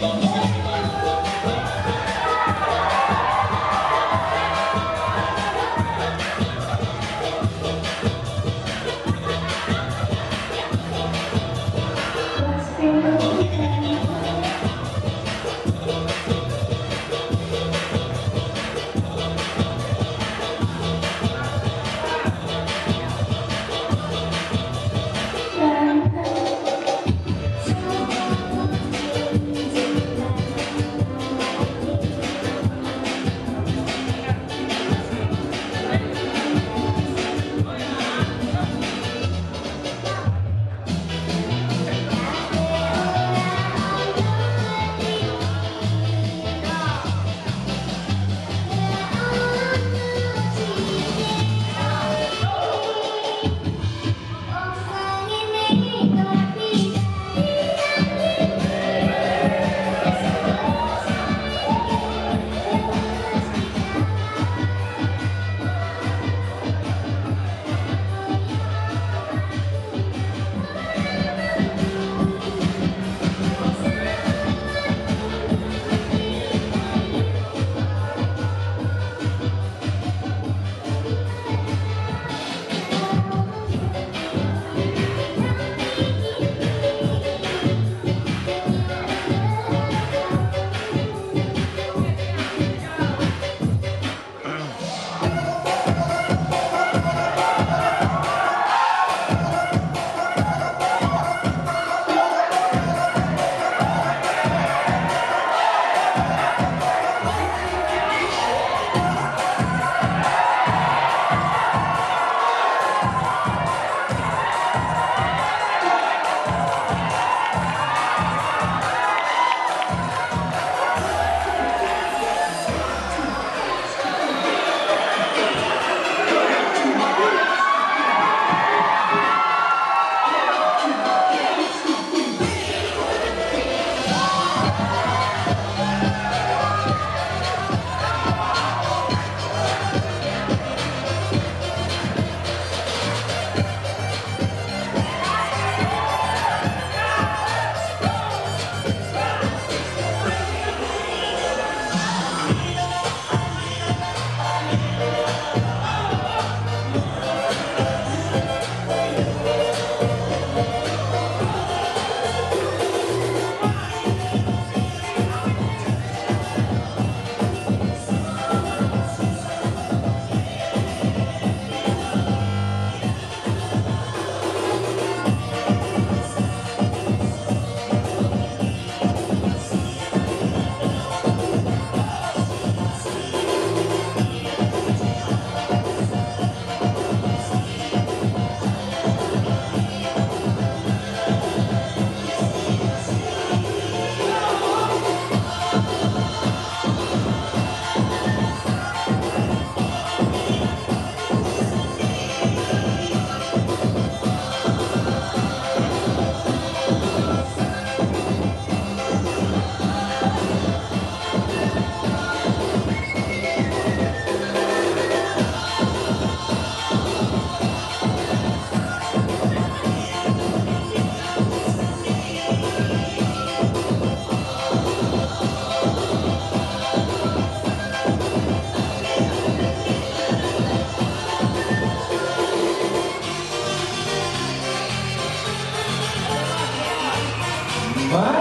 Bye. มา